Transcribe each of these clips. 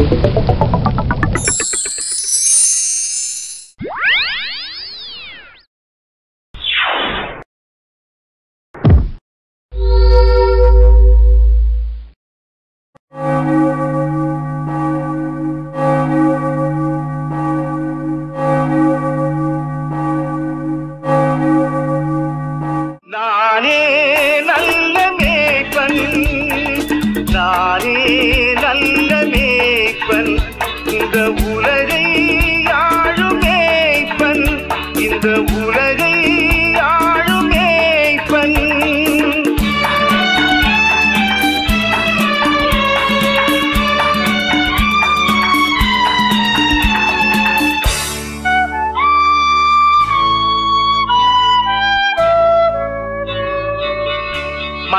ハハハハ!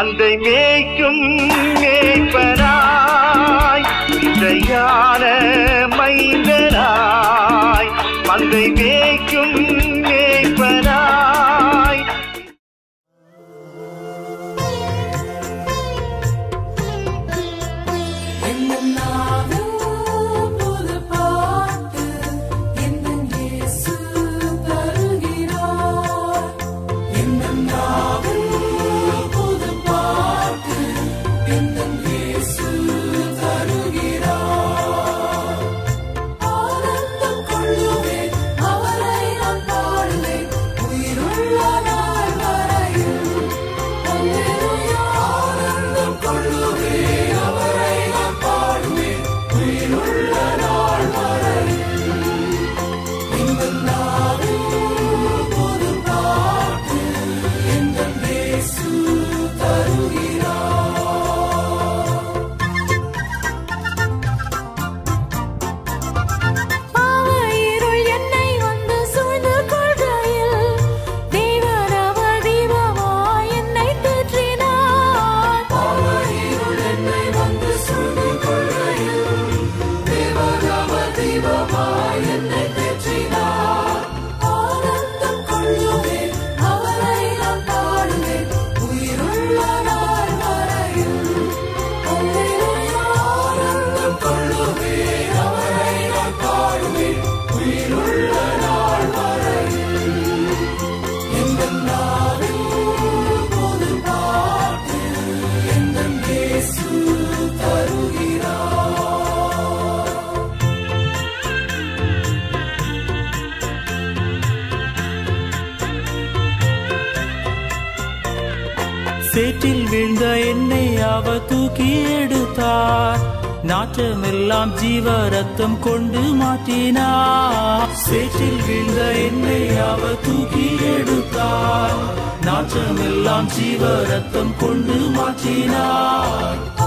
அந்தை மேய்க்கும் மேய்ப்பராய். இசையான மைந்த நாற்றமெல்லாம் ஜீவ ரத்தம் கொண்டு மாற்றினார் சேற்றில் வீழ்ந்த என்னை அவ தூக்கி எடுத்தார். நாற்றமெல்லாம் ஜீவ ரத்தம் கொண்டு மாற்றினார்.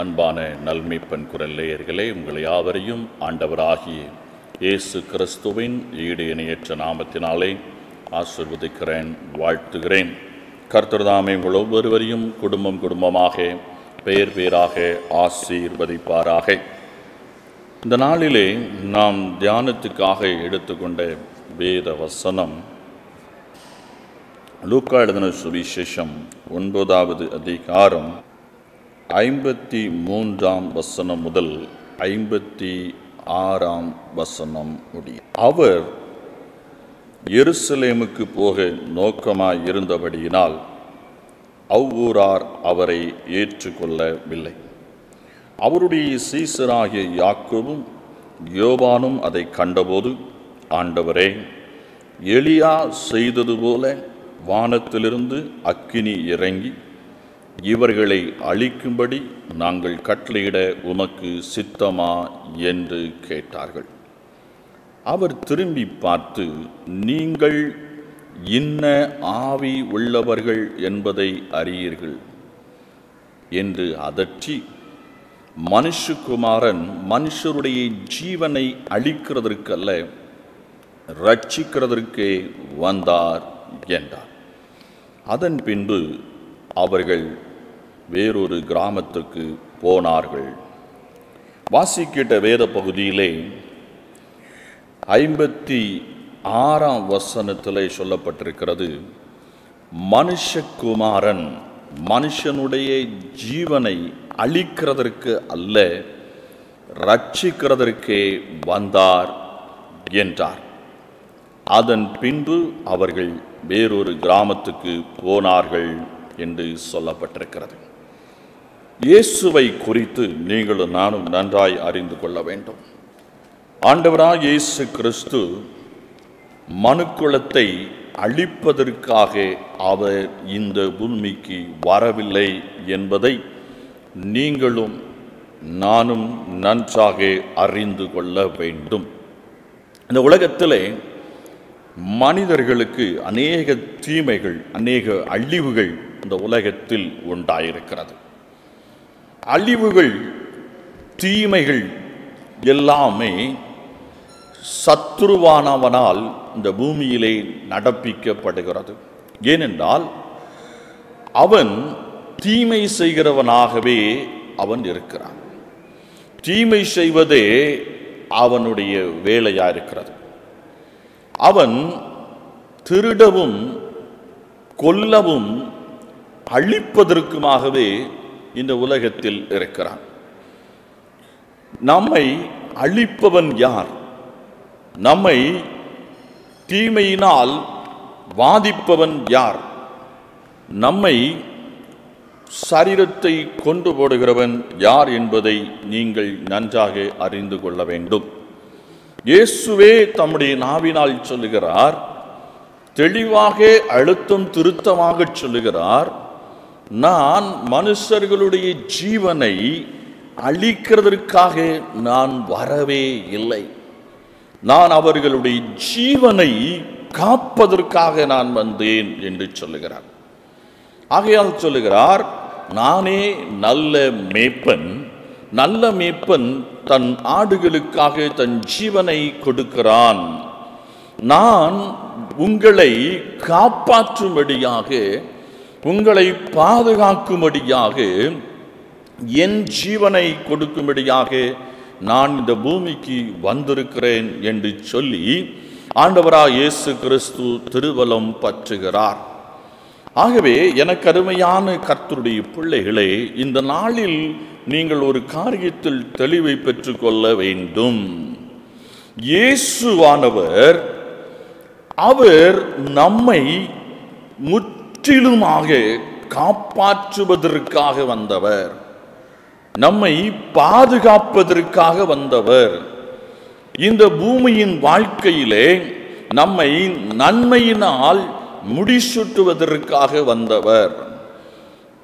அன்பான நல்மைப்பன் குரல் நேயர்களே உங்களை யாவரையும் ஆண்டவராகிய இயேசு கிறிஸ்துவின் ஈடு இணையற்ற நாமத்தினாலே ஆசிர்வதிக்கிறேன் வாழ்த்துகிறேன். கர்த்தர்தாமே உங்கள் ஒவ்வொருவரையும் குடும்பம் குடும்பமாக பெயர் பெயராக ஆசீர்வதிப்பாராக. இந்த நாளிலே நாம் தியானத்துக்காக எடுத்துக்கொண்ட வேத வசனம் லூக்கா எழுதின சுவிசேஷம் ஒன்பதாவது அதிகாரம் ஐம்பத்தி மூன்றாம் வசனம் முதல் ஐம்பத்தி ஆறாம் வசனம் முடியும் அவர் எருசலேமுக்கு போக நோக்கமாக இருந்தபடியினால் அவ்வூரார் அவரை ஏற்றுக்கொள்ளவில்லை. அவருடைய சீசராகிய யாக்கோவும் யோபானும் அதை கண்டபோது ஆண்டவரே எளியா செய்தது போல வானத்திலிருந்து அக்கினி இறங்கி இவர்களை அழிக்கும்படி நாங்கள் கட்டளையிட உமக்கு சித்தமா என்று கேட்டார்கள். அவர் திரும்பி பார்த்து நீங்கள் இன்ன ஆவி உள்ளவர்கள் என்பதை அறியீர்கள் என்று அதற்றி மனுஷகுமாரன் மனுஷருடைய ஜீவனை அழிக்கிறதற்கல்ல ரட்சிக்கிறதற்கே வந்தார் என்றார். அதன் பின்பு அவர்கள் வேறொரு கிராமத்துக்கு போனார்கள். வாசிக்கிட்ட வேத பகுதியிலே ஐம்பத்தி ஆறாம் வசனத்தில் சொல்லப்பட்டிருக்கிறது மனுஷகுமாரன் மனுஷனுடைய ஜீவனை அழிக்கிறதற்கு அல்ல ரட்சிக்கிறதற்கே வந்தார் என்றார். அதன் பின்பு அவர்கள் வேறொரு கிராமத்துக்கு போனார்கள். என்று சொல்லப்பட்டிருக்கிறது. இயேசுவை குறித்து நீங்களும் நானும் நன்றாய் அறிந்து கொள்ள வேண்டும். ஆண்டவராக இயேசு கிறிஸ்து மனுக்குலத்தை அழிப்பதற்காக அவர் இந்த பூமிக்கு வரவில்லை என்பதை நீங்களும் நானும் நன்றாக அறிந்து கொள்ள வேண்டும். இந்த உலகத்திலே மனிதர்களுக்கு அநேக தீமைகள் அநேக அழிவுகள் இந்த உலகத்தில் உண்டாயிருக்கிறது. அழிவுகள் தீமைகள் எல்லாமே சத்துருவானவனால் இந்த பூமியிலே நடப்பிக்கப்படுகிறது. ஏனென்றால் அவன் தீமை செய்கிறவனாகவே அவன் இருக்கிறான். தீமை செய்வதே அவனுடைய வேலையா இருக்கிறது. அவன் திருடவும் கொல்லவும் அழிப்பதற்குமாகவே இந்த உலகத்தில் இருக்கிறான். நம்மை அழிப்பவன் யார்? நம்மை தீமையினால் வாதிப்பவன் யார்? நம்மை சரீரத்தை கொண்டு போடுகிறவன் யார் என்பதை நீங்கள் நன்றாக அறிந்து கொள்ள வேண்டும். இயேசுவே தம்முடைய நாவினால் சொல்லுகிறார் தெளிவாக அழுத்தம் திருத்தமாக சொல்லுகிறார் நான் மனுஷர்களுடைய ஜீவனை அழிக்கிறதற்காக நான் வரவே இல்லை. நான் அவர்களுடைய ஜீவனை காப்பதற்காக நான் வந்தேன் என்று சொல்லுகிறார். ஆகையால் சொல்லுகிறார் நானே நல்ல மேப்பன் நல்ல மேப்பன் தன் ஆடுகளுக்காக தன் ஜீவனை கொடுக்கிறான். நான் உங்களை காப்பாற்றும்படியாக உங்களை பாதுகாக்கும்படியாக என் ஜீவனை கொடுக்கும்படியாக நான் இந்த பூமிக்கு வந்திருக்கிறேன் என்று சொல்லி ஆண்டவராக இயேசு கிறிஸ்து திருவலம் பற்றுகிறார். ஆகவே எனக்கு அருமையான கர்த்தருடைய பிள்ளைகளே இந்த நாளில் நீங்கள் ஒரு காரியத்தில் தெளிவை பெற்றுக்கொள்ள வேண்டும். இயேசுவானவர் அவர் நம்மை முற்றிலுமாக காப்பாற்றுவதற்காக வந்தவர். நம்மை பாதுகாப்பதற்காக வந்தவர். இந்த பூமியின் வாழ்க்கையிலே நம்மை நன்மையினால் முடிசூட்டுவதற்காக வந்தவர்.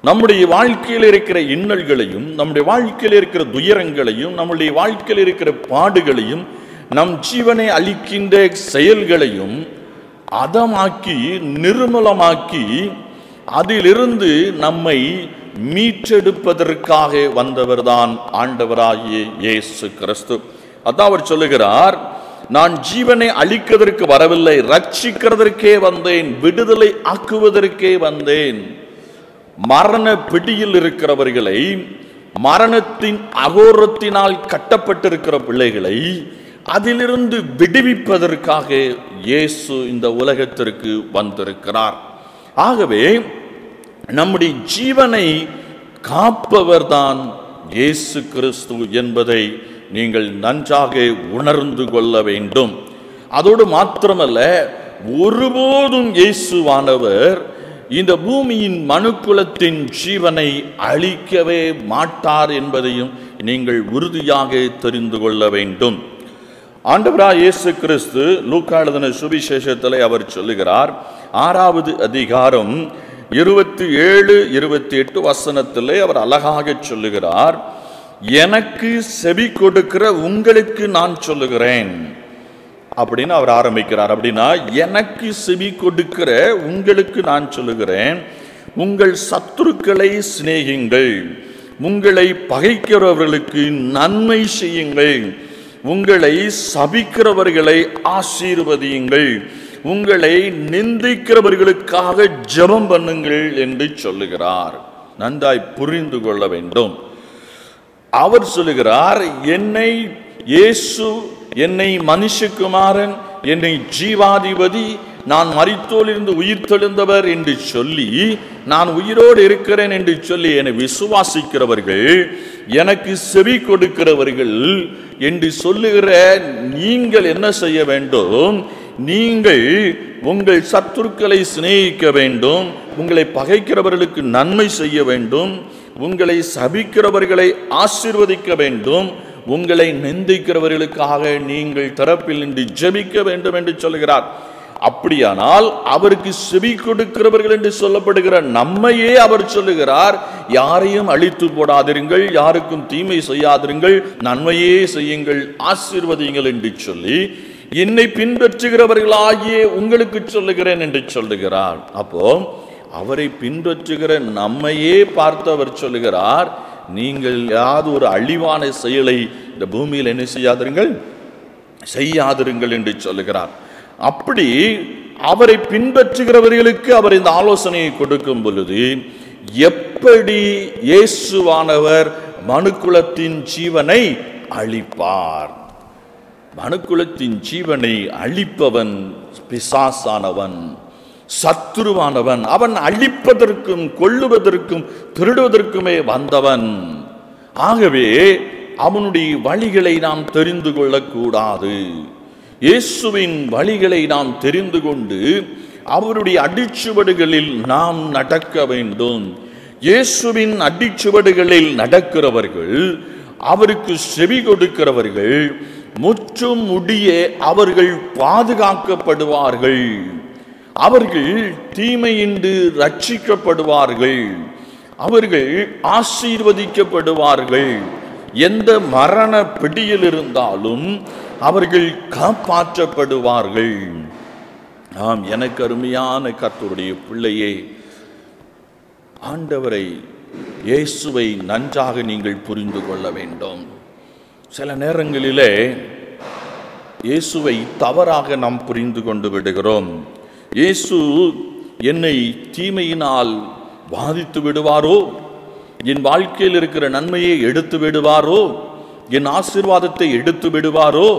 நம்முடைய வாழ்க்கையில் இருக்கிற இன்னல்களையும் நம்முடைய வாழ்க்கையில் இருக்கிற துயரங்களையும் நம்முடைய வாழ்க்கையில் இருக்கிற பாடுகளையும் நம் ஜீவனை அளிக்கின்ற செயல்களையும் அதமாக்கி நிர்மலமாக்கி அதிலிருந்து நம்மை மீட்டெடுப்பதற்காக வந்தவர்தான் ஆண்டவராகிய இயேசு கிறிஸ்து. அதான் அவர் சொல்லுகிறார் நான் ஜீவனை அழிக்கிறதற்கு வரவில்லை ரட்சிக்கிறதற்கே வந்தேன் விடுதலை ஆக்குவதற்கே வந்தேன். மரண பிடியில் இருக்கிறவர்களை மரணத்தின் அகோரத்தினால் கட்டப்பட்டிருக்கிற பிள்ளைகளை அதிலிருந்து விடுவிப்பதற்காக இயேசு இந்த உலகத்திற்கு வந்திருக்கிறார். ஆகவே நம்முடைய ஜீவனை காப்பவர்தான் இயேசு கிறிஸ்து என்பதை நீங்கள் நன்றாக உணர்ந்து கொள்ள வேண்டும். அதோடு மாத்திரமல்ல ஒருபோதும் இயேசுவானவர் இந்த பூமியின் மனுக்குலத்தின் ஜீவனை அழிக்கவே மாட்டார் என்பதையும் நீங்கள் உறுதியாக தெரிந்து கொள்ள வேண்டும். ஆண்டவரா இயேசு கிறிஸ்து லூக்கா எழுதின சுவிசேஷத்தில் அவர் சொல்லுகிறார் ஆறாவது அதிகாரம் இருபத்தி ஏழு இருபத்தி எட்டு வசனத்திலே அவர் அழகாக சொல்லுகிறார் எனக்கு செவி கொடுக்கிற உங்களுக்கு நான் சொல்லுகிறேன். அப்படின்னு அவர் ஆரம்பிக்கிறார். அப்படின்னா எனக்கு செவி கொடுக்கிற உங்களுக்கு நான் சொல்லுகிறேன். உங்கள் சத்துருக்களை சிநேகிங்கள். உங்களை பகைக்கிறவர்களுக்கு நன்மை செய்யுங்கள். உங்களை சபிக்கிறவர்களை ஆசீர்வதியுங்கள். உங்களை நிந்திக்கிறவர்களுக்காக ஜெபம் பண்ணுங்கள் என்று சொல்லுகிறார். நன்றாய் புரிந்து கொள்ள வேண்டும். அவர் சொல்லுகிறார் என்னை இயேசு என்னை மனுஷகுமாரன் என்னை ஜீவாதிபதி நான் மறித்தோலிருந்து உயிர் தெழுந்தவர் என்று சொல்லி நான் உயிரோடு இருக்கிறேன் என்று சொல்லி என்னை விசுவாசிக்கிறவர்கள் எனக்கு செவி கொடுக்கிறவர்கள் என்று சொல்லுகிற நீங்கள் என்ன செய்ய வேண்டும்? நீங்கள் உங்கள் சத்துருக்களை சிநேகிக்க வேண்டும் உங்களை பகைக்கிறவர்களுக்கு நன்மை செய்ய வேண்டும் உங்களை சபிக்கிறவர்களை ஆசீர்வதிக்க வேண்டும் உங்களை நிந்திக்கிறவர்களுக்காக நீங்கள் தரப்பில் நின்று ஜெபிக்க வேண்டும் என்று சொல்கிறார் அப்படியானால் அவருக்கு செவி கொடுக்கிறவர்கள் என்று சொல்லப்படுகிற நம்மையே அவர் சொல்லுகிறார் யாரையும் அழித்து போடாதிருங்கள் யாருக்கும் தீமை செய்யாதிருங்கள் நன்மையே செய்யுங்கள் ஆசீர்வதியுங்கள் என்று சொல்லி என்னை பின்பற்றுகிறவர்களாகிய உங்களுக்கு சொல்லுகிறேன் என்று சொல்லுகிறார். அப்போ அவரை பின்பற்றுகிற நம்மையே பார்த்து அவர் சொல்லுகிறார் நீங்கள் ஏதாவது ஒரு அழிவான செயலை இந்த பூமியில் என்ன செய்யாதிருங்கள் செய்யாதிருங்கள் என்று சொல்லுகிறார். அப்படி அவரை பின்பற்றுகிறவர்களுக்கு அவர் இந்த ஆலோசனையை கொடுக்கும் பொழுது எப்படி இயேசுவானவர் மனுக்குலத்தின் ஜீவனை அழிப்பார்? மனுக்குலத்தின் ஜீவனை அழிப்பவன் பிசாசானவன் சத்துருவானவன் அவன் அழிப்பதற்கும் கொள்ளுவதற்கும் திருடுவதற்குமே வந்தவன். ஆகவே அவனுடைய வழிகளை நாம் தெரிந்து கொள்ளக்கூடாது. இயேசுவின் வழிகளை நாம் தெரிந்து கொண்டு அவருடைய அடிச்சுவடுகளில் நாம் நடக்க வேண்டும். இயேசுவின் அடிச்சுவடுகளில் நடக்கிறவர்கள் அவருக்கு செவி கொடுக்கிறவர்கள் முற்றும் முடிய அவர்கள் பாதுகாக்கப்படுவார்கள். அவர்கள் தீமையின்றி ரட்சிக்கப்படுவார்கள் அவர்கள் ஆசீர்வதிக்கப்படுவார்கள். எந்த மரண பிடியில் இருந்தாலும் அவர்கள் காப்பாற்றப்படுவார்கள். ஆம் எனக்கு அருமையான கர்த்தருடைய பிள்ளையே ஆண்டவரை இயேசுவை நன்றாக நீங்கள் புரிந்து கொள்ள வேண்டும். சில நேரங்களிலே இயேசுவை தவறாக நாம் புரிந்து கொண்டு விடுகிறோம். இயேசு என்னை தீமையினால் பாதித்து விடுவாரோ? என் வாழ்க்கையில் இருக்கிற நன்மையை எடுத்து விடுவாரோ? என் ஆசீர்வாதத்தை எடுத்து விடுவாரோ?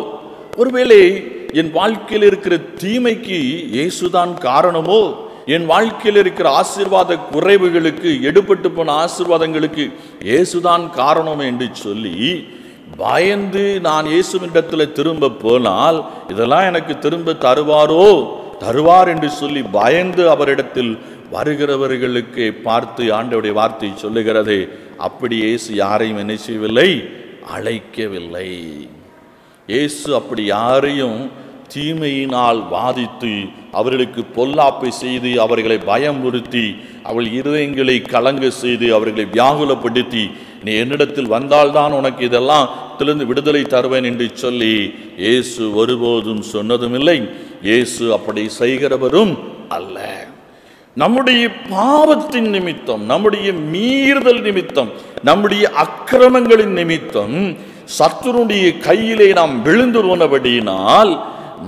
ஒருவேளை என் வாழ்க்கையில் இருக்கிற தீமைக்கு இயேசுதான் காரணமோ? என் வாழ்க்கையில் இருக்கிற ஆசீர்வாத குறைவுகளுக்கு எடுபட்டு போன ஆசீர்வாதங்களுக்கு இயேசுதான் காரணம் என்று சொல்லி பயந்து நான் இயேசுவினிடத்தில் திரும்ப போனால் இதெல்லாம் எனக்கு திரும்ப தருவாரோ? தருவார் என்று சொல்லி பயந்து அவரிடத்தில் வருகிறவர்களுக்கு பார்த்து ஆண்டவுடைய வார்த்தை சொல்லுகிறது. அப்படி இயேசு யாரையும் என்ன செய்யவில்லை? அழைக்கவில்லை. இயேசு அப்படி யாரையும் தீமையினால் வாதித்து அவர்களுக்கு பொல்லாப்பை செய்து அவர்களை பயமுறுத்தி அவள் இருதயங்களை கலங்க செய்து அவர்களை வியாகுலப்படுத்தி நீ என்னிடத்தில் வந்தால்தான் உனக்கு இதெல்லாம் திலிருந்து விடுதலை தருவேன் என்று சொல்லி இயேசு ஒருபோதும் சொன்னதும் இல்லை இயேசு அப்படி செய்கிறவரும் அல்ல. நம்முடைய பாவத்தின் நிமித்தம் நம்முடைய மீறுதல் நிமித்தம் நம்முடைய அக்கிரமங்களின் நிமித்தம் சத்துருடைய கையிலே நாம் விழுந்து போனபடியினால்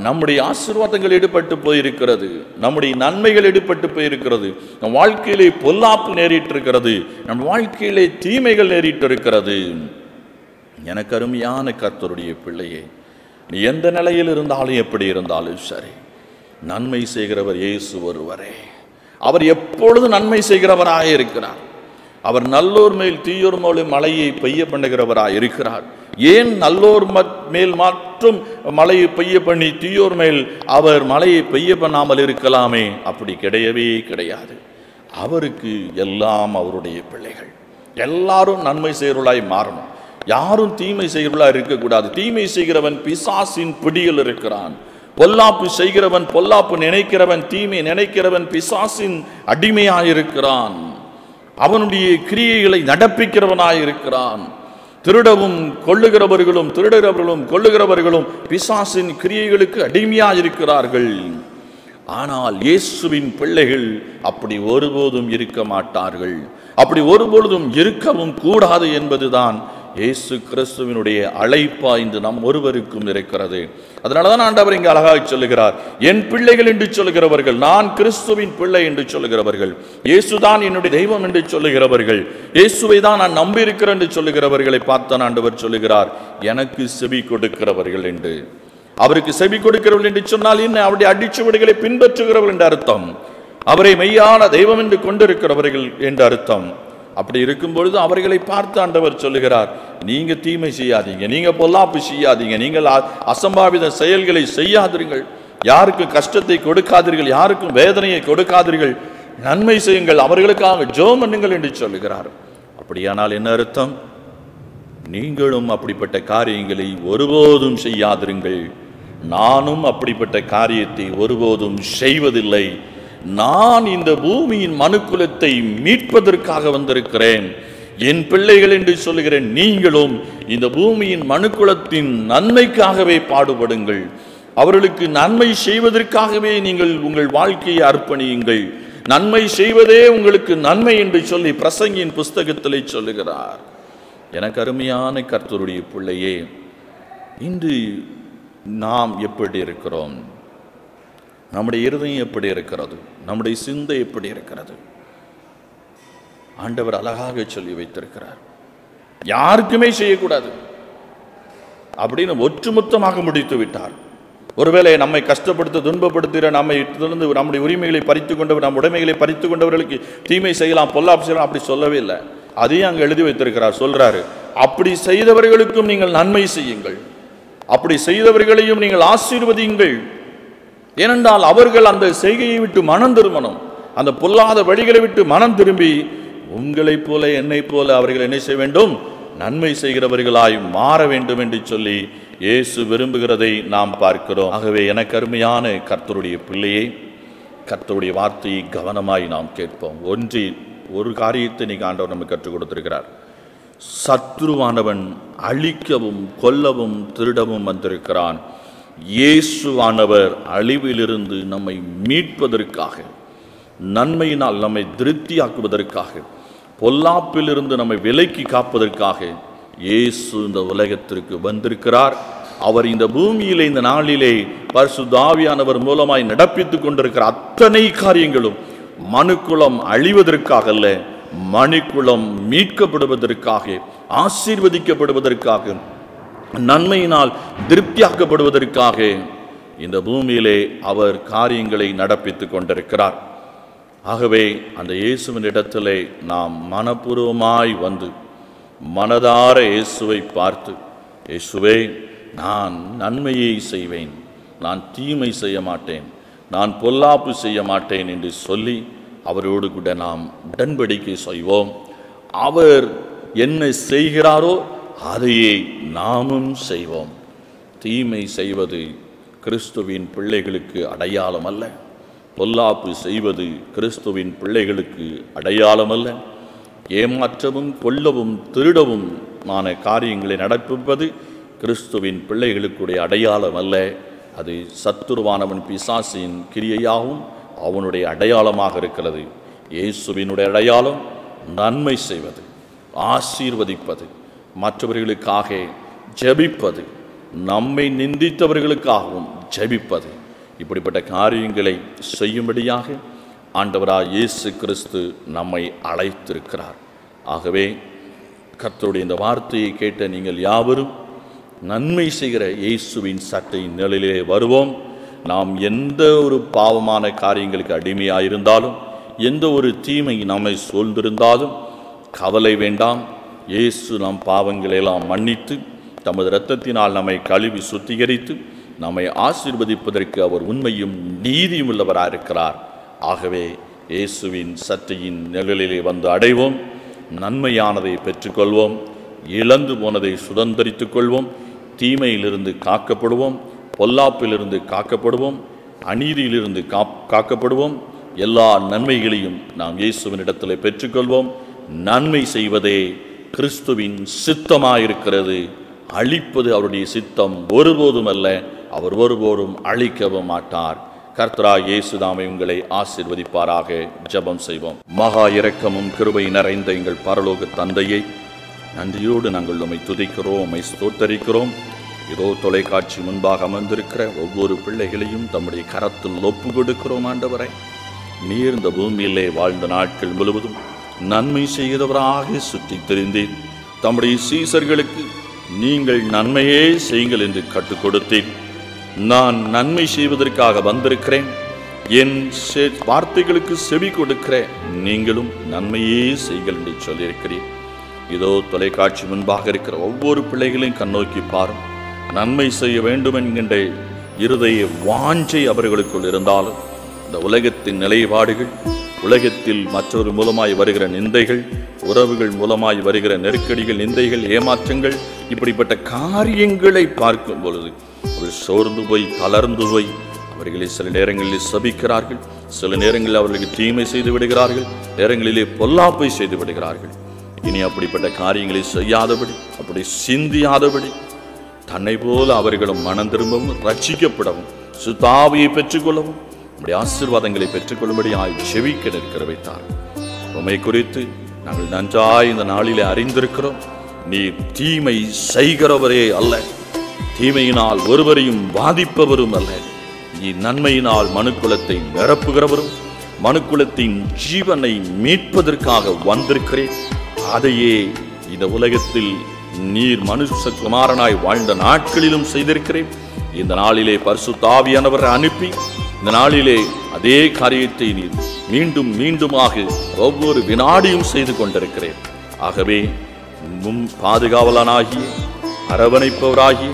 நம்முடைய ஆசீர்வாதங்கள் எடுபட்டு போயிருக்கிறது நம்முடைய நன்மைகள் எடுபட்டு போயிருக்கிறது நம் வாழ்க்கையிலே பொல்லாப்பு நேரிட்டு இருக்கிறது நம் வாழ்க்கையிலே தீமைகள் நேரிட்டு இருக்கிறது எனக்கு அருமையான கர்த்தருடைய பிள்ளையே நீ எந்த நிலையில் இருந்தாலும் எப்படி இருந்தாலும் சரி நன்மை செய்கிறவர் இயேசு ஒருவரே. அவர் எப்பொழுது நன்மை செய்கிறவராக இருக்கிறார்? அவர் நல்லோர் மேல் தீயோர் மேலும் மழையை பெய்ய பண்ணுகிறவராக இருக்கிறார். ஏன் நல்லோர் மத்- மேல் மற்றும் மழையை பெய்ய பண்ணி தீயோர் மேல் அவர் மழையை பெய்ய பண்ணாமல் இருக்கலாமே? அப்படி கிடையவே கிடையாது. அவருக்கு எல்லாம் அவருடைய பிள்ளைகள். எல்லாரும் நன்மை செய்கிறவளாய் மாறணும். யாரும் தீமை செய்கிறவளாக இருக்கக்கூடாது. தீமை செய்கிறவன் பிசாசின் பிடியில் இருக்கிறான். பொல்லாப்பு செய்கிறவன் பொல்லாப்பு நினைக்கிறவன் தீமை நினைக்கிறவன் பிசாசின் அடிமையாயிருக்கிறான். அவனுடைய கிரியைகளை நடப்பிக்கிறவனாயிருக்கிறான் திருடவும் கொள்ளுகிறவர்களும் திருடுகிறவர்களும் கொள்ளுகிறவர்களும் பிசாசின் கிரியைகளுக்கு அடிமையாயிருக்கிறார்கள். ஆனால் இயேசுவின் பிள்ளைகள் அப்படி ஒருபோதும் இருக்க மாட்டார்கள். அப்படி ஒருபொழுதும் இருக்கவும் கூடாது என்பதுதான் இயேசு கிறிஸ்துவினுடைய அழைப்பா இன்று நம் ஒருவருக்கும் இருக்கிறது. அதனால தான் ஆண்டவர் இங்கே அழகாக சொல்லுகிறார் என் பிள்ளைகள் என்று சொல்லுகிறவர்கள் நான் கிறிஸ்துவின் பிள்ளை என்று சொல்லுகிறவர்கள் இயேசுதான் என்னுடைய தெய்வம் என்று சொல்லுகிறவர்கள் இயேசுவை தான் நான் நம்பியிருக்கிறேன் என்று சொல்லுகிறவர்களை பார்த்தான் ஆண்டவர் சொல்லுகிறார் எனக்கு செவி கொடுக்கிறவர்கள் என்று. அவருக்கு செவி கொடுக்கிறவர்கள் என்று சொன்னால் என்ன? அவருடைய அடிச்சுவடுகளை பின்பற்றுகிறவர்கள் என்று அர்த்தம். அவரை மெய்யான தெய்வம் என்று கொண்டிருக்கிறவர்கள் என்று அர்த்தம். அப்படி இருக்கும் பொழுது அவர்களை பார்த்து ஆண்டவர் சொல்லுகிறார் நீங்க தீமை செய்யாதீங்க நீங்க பொல்லாப்பு செய்யாதீங்க நீங்கள் அசம்பாவித செயல்களை செய்யாதீர்கள் யாருக்கும் கஷ்டத்தை கொடுக்காதீர்கள் யாருக்கும் வேதனையை கொடுக்காதீர்கள். நன்மை செய்யுங்கள் அவர்களுக்காக ஜெபம் பண்ணுங்கள் என்று சொல்லுகிறார். அப்படியானால் என்ன அர்த்தம்? நீங்களும் அப்படிப்பட்ட காரியங்களை ஒருபோதும் செய்யாதிருங்கள். நானும் அப்படிப்பட்ட காரியத்தை ஒருபோதும் செய்வதில்லை. நான் இந்த பூமியின் மனுக்குலத்தை மீட்பதற்காக வந்திருக்கிறேன். என் பிள்ளைகள் என்று சொல்லுகிறேன் நீங்களும் இந்த பூமியின் மனுக்குலத்தின் நன்மைக்காகவே பாடுபடுங்கள். அவர்களுக்கு நன்மை செய்வதற்காகவே நீங்கள் உங்கள் வாழ்க்கையை அர்ப்பணியுங்கள். நன்மை செய்வதே உங்களுக்கு நன்மை என்று சொல்லி பிரசங்கியின் புஸ்தகத்திலே சொல்லுகிறார். எனக்கு அருமையான கர்த்தருடைய பிள்ளையே இன்று நாம் எப்படி இருக்கிறோம்? நம்முடைய இருதயம் எப்படி இருக்கிறது? நம்முடைய சிந்தை எப்படி இருக்கிறது? ஆண்டவர் அழகாக சொல்லி வைத்திருக்கிறார். யாருக்குமே செய்யக்கூடாது. அப்படின்னு ஒட்டுமொத்தமாக முடித்து விட்டார். ஒருவேளை நம்மை கஷ்டப்படுத்த துன்பப்படுத்துகிற நம்மை தொடர்ந்து நம்முடைய உரிமைகளை பறித்து கொண்டவர் நம் உடைமைகளை பறித்து கொண்டவர்களுக்கு தீமை செய்யலாம் பொல்லாப்பு செய்யலாம் அப்படி சொல்லவே இல்லை. அதையும் அங்கே எழுதி வைத்திருக்கிறார். சொல்றாரு அப்படி செய்தவர்களுக்கும் நீங்கள் நன்மை செய்யுங்கள். அப்படி செய்தவர்களையும் நீங்கள் ஆசீர்வதியுங்கள். ஏனென்றால் அவர்கள் அந்த செய்கையை விட்டு மனம் திருமணம் அந்த பொல்லாத வழிகளை விட்டு மனம் திரும்பி உங்களைப் போல என்னைப் போல அவர்கள் என்ன செய்ய வேண்டும்? நன்மை செய்கிறவர்களாய் மாற வேண்டும் என்று சொல்லி இயேசு விரும்புகிறதை நாம் பார்க்கிறோம். ஆகவே எனக்கு அருமையான கர்த்தருடைய பிள்ளையை கர்த்தருடைய வார்த்தையை கவனமாய் நாம் கேட்போம். ஒன்றி ஒரு காரியத்தை நீ ஆண்டவர் நமக்கு கற்றுக் கொடுத்திருக்கிறார். சத்ருவானவன் அழிக்கவும் கொல்லவும் திருடவும் வந்திருக்கிறான். இயேசுவானவர் அழிவிலிருந்து நம்மை மீட்பதற்காக நன்மையினால் நம்மை திருப்தியாக்குவதற்காக பொல்லாப்பிலிருந்து நம்மை விலக்கி காப்பதற்காக இயேசு இந்த உலகத்திற்கு வந்திருக்கிறார். அவர் இந்த பூமியிலே இந்த நாளிலே பரிசுதாவியானவர் மூலமாய் நடப்பித்துக் கொண்டிருக்கிற அத்தனை காரியங்களும் மனுக்குலம் அழிவதற்காக அல்ல மணிக்குளம் மீட்கப்படுவதற்காக ஆசீர்வதிக்கப்படுவதற்காக நன்மையினால் திருப்தியாக்கப்படுவதற்காக இந்த பூமியிலே அவர் காரியங்களை நடப்பித்து கொண்டிருக்கிறார். ஆகவே அந்த இயேசுவின் இடத்திலே நாம் மனப்பூர்வமாய் வந்து மனதார இயேசுவை பார்த்து இயேசுவே நான் நன்மையை செய்வேன். நான் தீமை செய்ய மாட்டேன். நான் பொல்லாப்பு செய்ய மாட்டேன் என்று சொல்லி அவரோடு கூட நாம் உடன்படிக்கை செய்வோம். அவர் என்ன செய்கிறாரோ அதையே நாமும் செய்வோம். தீமை செய்வது கிறிஸ்துவின் பிள்ளைகளுக்கு அடையாளம் அல்ல பொல்லாப்பு செய்வது கிறிஸ்துவின் பிள்ளைகளுக்கு அடையாளம் அல்ல ஏமாற்றவும் கொல்லவும் திருடவும் மான காரியங்களை நடப்பிப்பது கிறிஸ்துவின் பிள்ளைகளுக்குடைய அடையாளம் அல்ல அது சத்துருவானவன் பிசாசின் கிரியையாகவும் அவனுடைய அடையாளமாக இருக்கிறது. இயேசுவினுடைய அடையாளம் நன்மை செய்வது ஆசீர்வதிப்பது. மற்றவர்களுக்காக ஜெபிப்பது நம்மை நிந்தித்தவர்களுக்காகவும் ஜெபிப்பது. இப்படிப்பட்ட காரியங்களை செய்யும்படியாக ஆண்டவராக இயேசு கிறிஸ்து நம்மை அழைத்திருக்கிறார். ஆகவே கர்த்தருடைய இந்த வார்த்தையை கேட்ட நீங்கள் யாவரும் நன்மை செய்கிற இயேசுவின் சட்டை நிழலிலே வருவோம். நாம் எந்த ஒரு பாவமான காரியங்களுக்கு அடிமையாக இருந்தாலும் எந்த ஒரு தீமை நம்மை சூழ்ந்திருந்தாலும் கவலை வேண்டாம். இயேசு நம் பாவங்களை எல்லாம் மன்னித்து தமது இரத்தத்தினால் நம்மை கழுவி சுத்திகரித்து நம்மை ஆசீர்வதிப்பதற்கு அவர் உண்மையும் நீதியும் உள்ளவராக இருக்கிறார். ஆகவே இயேசுவின் சற்றையின் நிழலிலே வந்து அடைவோம் நன்மையானதை பெற்றுக்கொள்வோம் இழந்து போனதை சுதந்தரித்துக் கொள்வோம் தீமையிலிருந்து காக்கப்படுவோம் பொல்லாப்பிலிருந்து காக்கப்படுவோம் அநீதியிலிருந்து காப் காக்கப்படுவோம் எல்லா நன்மைகளையும் நாம் இயேசுவினிடத்தில் பெற்றுக்கொள்வோம். நன்மை செய்வதே கிறிஸ்துவின் சித்தமாயிருக்கிறது. அழிப்பது அவருடைய சித்தம் ஒருபோதும் அல்ல அவர் ஒருபோதும் அழிக்கவும் மாட்டார். கர்த்தரா இயேசுதாமை உங்களை ஆசீர்வதிப்பாராக. ஜெபம் செய்வோம். மகா இரக்கமும் கிருபை நிறைந்த எங்கள் பரலோக தந்தையை நன்றியோடு நாங்கள் உம்மை துதிக்கிறோம் உம்மை ஸ்தோத்தரிக்கிறோம். இதோ தொலைக்காட்சி முன்பாக அமர்ந்திருக்கிற ஒவ்வொரு பிள்ளைகளையும் தம்முடைய கரத்தில் ஒப்பு கொடுக்கிறோம் ஆண்டவரை. நீர் இந்த பூமியிலே வாழ்ந்த நாட்கள் முழுவதும் நன்மை செய்கிறவராக சுற்றித் தெரிந்தேன் தம்முடைய சீசர்களுக்கு நீங்கள் நன்மையே செய்யுங்கள் என்று கற்றுக் கொடுத்தேன் நான் நன்மை செய்வதற்காக வந்திருக்கிறேன். என் செ- வார்த்தைகளுக்கு செவி கொடுக்கிற நீங்களும் நன்மையே செய்யுங்கள் என்று சொல்லியிருக்கிறேன். இதோ தொலைக்காட்சி முன்பாக இருக்கிற ஒவ்வொரு பிள்ளைகளையும் கண்ணோக்கி பாரும். நன்மை செய்ய வேண்டும் என்கின்ற இருதய வாஞ்சை அவர்களுக்குள் இருந்தாலும் இந்த உலகத்தின் நிலைப்பாடுகள் உலகத்தில் மற்றொரு மூலமாய் வருகிற நிந்தைகள் உறவுகள் மூலமாய் வருகிற நெருக்கடிகள் நிந்தைகள் ஏமாற்றங்கள் இப்படிப்பட்ட காரியங்களை பார்க்கும் பொழுது அவர் சோர்ந்து போய் தளர்ந்து போய் அவர்களை சில நேரங்களில் சபிக்கிறார்கள். சில நேரங்களில் அவர்களுக்கு தீமை செய்து விடுகிறார்கள். நேரங்களிலே பொல்லாப்பை செய்து விடுகிறார்கள். இனி அப்படிப்பட்ட காரியங்களை செய்யாதபடி அப்படி சிந்தியாதபடி தன்னை போல அவர்களும் மனம் திரும்பவும் ரட்சிக்கப்படவும் சுத்தாவியை பெற்றுக்கொள்ளவும் நம்முடைய ஆசீர்வாதங்களை பெற்றுக்கொள்ளும்படியாய் செவிக்க நிற்கிற வைத்தார். உம்மை குறித்து நாங்கள் நன்றாய் இந்த நாளிலே அறிந்திருக்கிறோம். நீ தீமை செய்கிறவரே அல்ல. தீமையினால் ஒருவரையும் பாதிப்பவரும் அல்ல. நீ நன்மையினால் மனுக்குலத்தை நிரப்புகிறவரும் மனுக்குலத்தின் ஜீவனை மீட்பதற்காக வந்திருக்கிறேன் அதையே இந்த உலகத்தில் நீர் மனுஷ குமாரனாய் வாழ்ந்த நாட்களிலும் செய்திருக்கிறேன். இந்த நாளிலே பரிசு பரிசுத்தாவியானவரை அனுப்பி இந்த நாளிலே அதே காரியத்தை நீர் மீண்டும் மீண்டுமாக ஒவ்வொரு வினாடியும் செய்து கொண்டிருக்கிறேன். ஆகவே முன் பாதுகாவலனாகிய அரவணைப்பவராகிய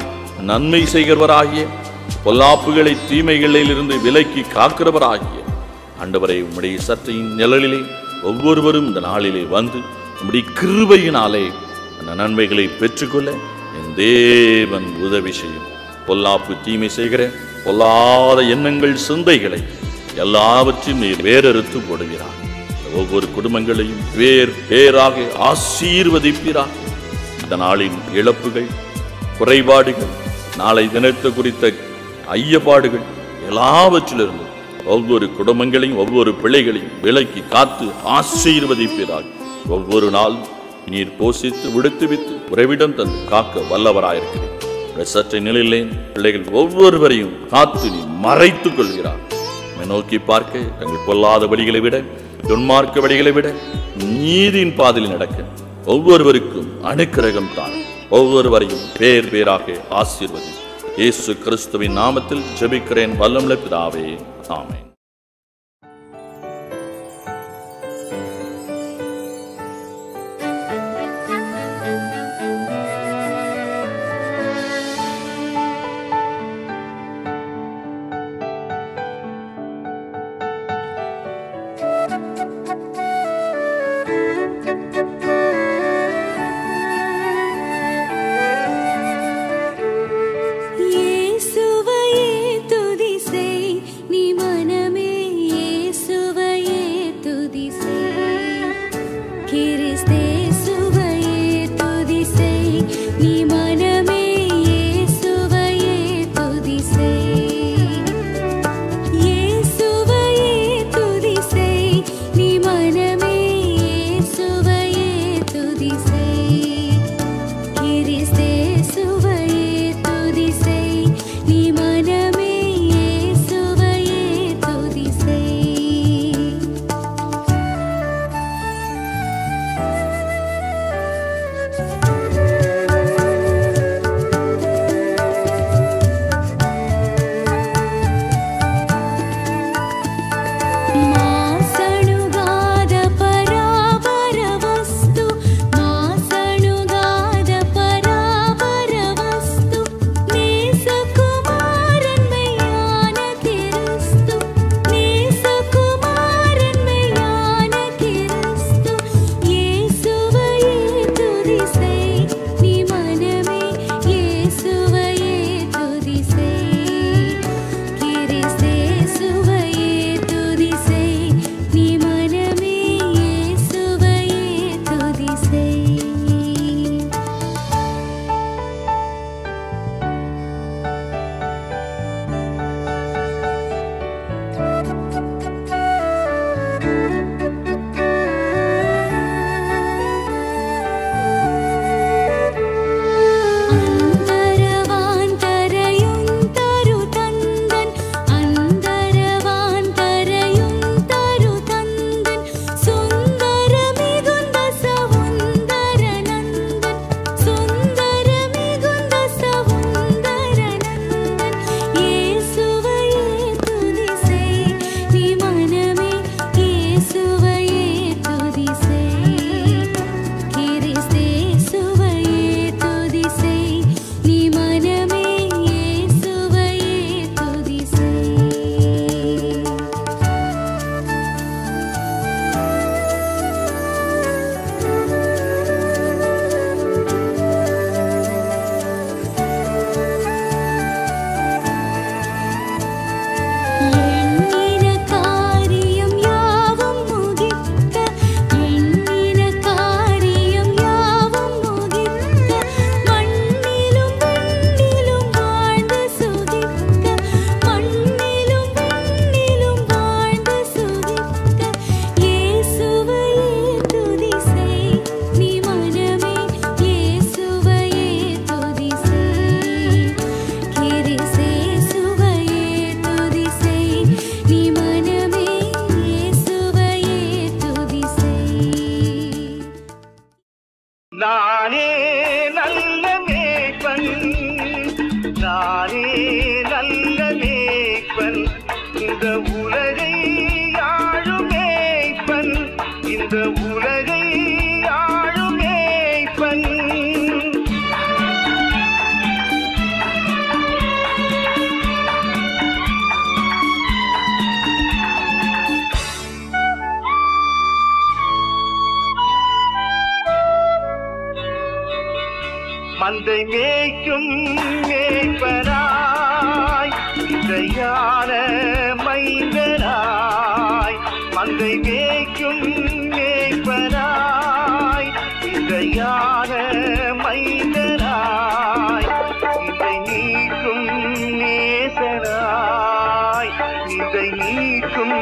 நன்மை செய்கிறவராகிய பொல்லாப்புகளை தீமைகளிலிருந்து விலக்கி காக்கிறவராகிய ஆண்டவரை உம்முடைய சற்றையின் நிழலிலே ஒவ்வொருவரும் இந்த நாளிலே வந்து உம்முடைய கிருபையினாலே அந்த நன்மைகளை பெற்றுக்கொள்ள என் தேவன் உதவி செய்யும். பொல்லாப்பு தீமை செய்கிற பொல்லாத எண்ணங்கள் சிந்தைகளை எல்லாவற்றையும் நீர் வேறறுத்து போடுகிறார். ஒவ்வொரு குடும்பங்களையும் வேர் பேராக ஆசீர்வதிப்பீராக. இந்த நாளின் இழப்புகள் குறைபாடுகள் நாளை தினத்தை குறித்த ஐயப்பாடுகள் எல்லாவற்றிலிருந்து ஒவ்வொரு குடும்பங்களையும் ஒவ்வொரு பிள்ளைகளையும் விலக்கி காத்து ஆசீர்வதிப்பீராக. ஒவ்வொரு நாளும் நீர் போஷித்து விடுத்துவித்து உறைவிடம் தந்து காக்க வல்லவராயிருக்கிறேன். சற்றை நிலையிலேன் பிள்ளைகள் ஒவ்வொருவரையும் காத்து நீ மறைத்துக் கொள்கிறார் நோக்கி பார்க்க தங்கள் பொல்லாத வழிகளை விட துன்மார்க்க வழிகளை விட நீதியின் பாதையில் நடக்க. ஒவ்வொருவருக்கும் அனுக்கிரகம் தான். ஒவ்வொருவரையும் பேர் பேராக ஆசீர்வதி. இயேசு கிறிஸ்துவின் நாமத்தில் ஜெபிக்கிறேன். வல்லமுள பிதாவே. ஆமென். நானே நல்ல மேய்ப்பன் இந்த உலகை ஆளும் மேய்ப்பன் இந்த உலகை ஆளும் மேய்ப்பன் மந்தை மேய்க்கும் மேய்ப்பனாய் இசையான மைந்தனாய் மந்தை மேய்க்கும் மேய்ப்பனாய் இசையான மைந்தனாய் இதை நீக்கும் நேசனாய் இதை நீக்கும்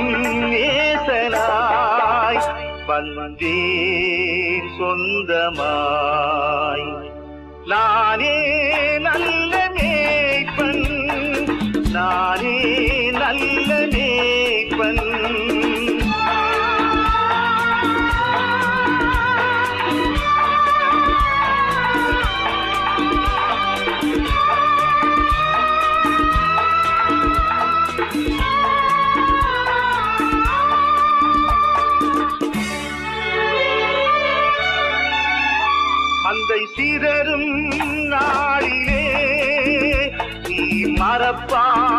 நேசனாய் வந்தேன் சொந்தமாய். நானே நல்ல நானே நல்ல நாளிலே நீ மறப்பாய் மேய்ப்பன்